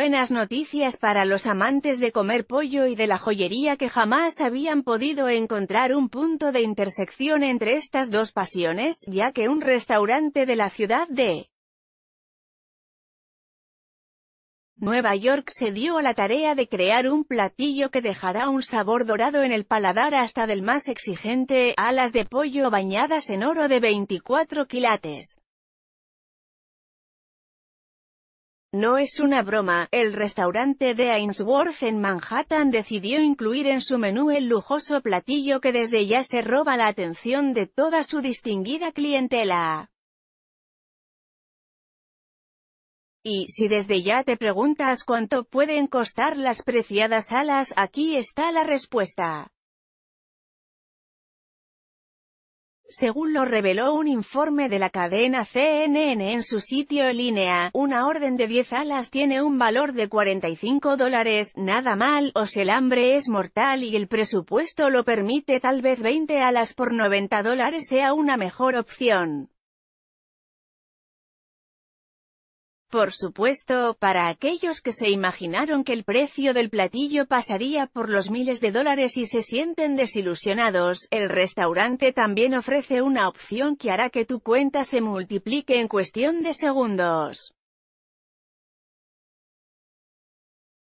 Buenas noticias para los amantes de comer pollo y de la joyería que jamás habían podido encontrar un punto de intersección entre estas dos pasiones, ya que un restaurante de la ciudad de Nueva York se dio a la tarea de crear un platillo que dejará un sabor dorado en el paladar hasta del más exigente, alas de pollo bañadas en oro de 24 quilates. No es una broma, el restaurante de Ainsworth en Manhattan decidió incluir en su menú el lujoso platillo que desde ya se roba la atención de toda su distinguida clientela. Y si desde ya te preguntas cuánto pueden costar las preciadas alas, aquí está la respuesta. Según lo reveló un informe de la cadena CNN en su sitio línea, una orden de 10 alas tiene un valor de 45 dólares, nada mal, o si el hambre es mortal y el presupuesto lo permite tal vez 20 alas por 90 dólares sea una mejor opción. Por supuesto, para aquellos que se imaginaron que el precio del platillo pasaría por los miles de dólares y se sienten desilusionados, el restaurante también ofrece una opción que hará que tu cuenta se multiplique en cuestión de segundos.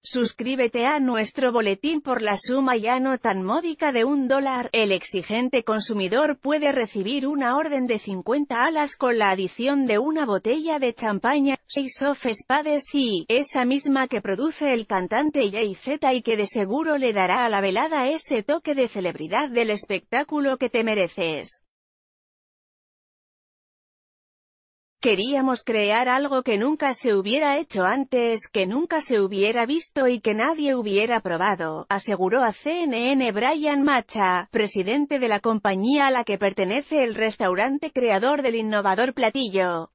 Suscríbete a nuestro boletín por la suma ya no tan módica de un dólar. El exigente consumidor puede recibir una orden de 50 alas con la adición de una botella de champaña, Ace of Spades y, esa misma que produce el cantante Jay-Z y que de seguro le dará a la velada ese toque de celebridad del espectáculo que te mereces. Queríamos crear algo que nunca se hubiera hecho antes, que nunca se hubiera visto y que nadie hubiera probado, aseguró a CNN Brian Macha, presidente de la compañía a la que pertenece el restaurante creador del innovador platillo.